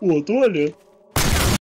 O outro.